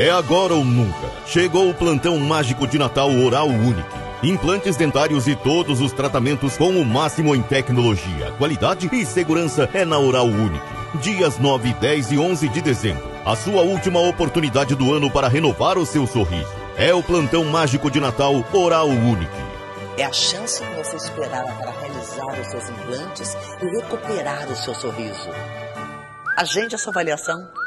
É agora ou nunca. Chegou o plantão mágico de Natal Oral Unique. Implantes dentários e todos os tratamentos com o máximo em tecnologia, qualidade e segurança é na Oral Unique. Dias 9, 10 e 11 de dezembro. A sua última oportunidade do ano para renovar o seu sorriso. É o plantão mágico de Natal Oral Unique. É a chance que você esperava para realizar os seus implantes e recuperar o seu sorriso. Agende a sua avaliação